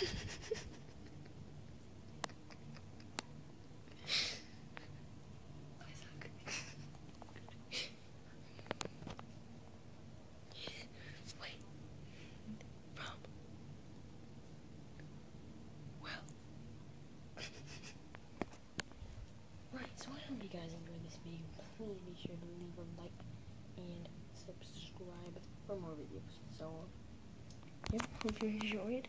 Wait. From. Well. right, so I hope you guys enjoyed this video. Please be sure to leave a like and subscribe for more videos. So, yep, hope you enjoyed.